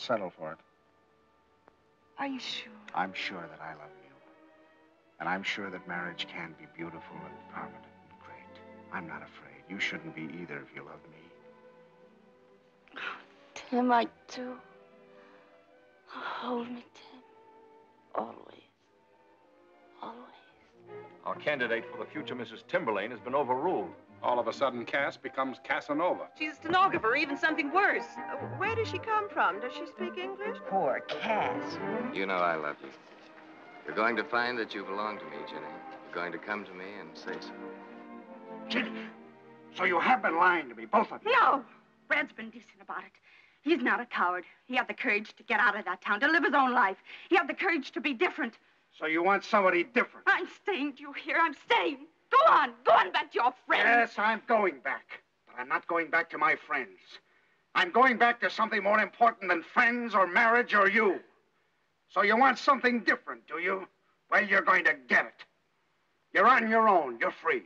settle for it. Are you sure? I'm sure that I love you. And I'm sure that marriage can be beautiful and permanent and great. I'm not afraid. You shouldn't be either if you love me. Oh, Tim, I do. Hold me, Our candidate for the future Mrs. Timberlane has been overruled. All of a sudden, Cass becomes Casanova. She's a stenographer, even something worse. Uh, Where does she come from? Does she speak English? Poor Cass. You know I love you. You're going to find that you belong to me, Jinny. You're going to come to me and say so. Jinny, so you have been lying to me, both of you. No. Brad's been decent about it. He's not a coward. He had the courage to get out of that town, to live his own life. He had the courage to be different. So you want somebody different? I'm staying. Do you hear? I'm staying. Go on. Go on back to your friends. Yes, I'm going back. But I'm not going back to my friends. I'm going back to something more important than friends or marriage or you. So you want something different, do you? Well, you're going to get it. You're on your own. You're free.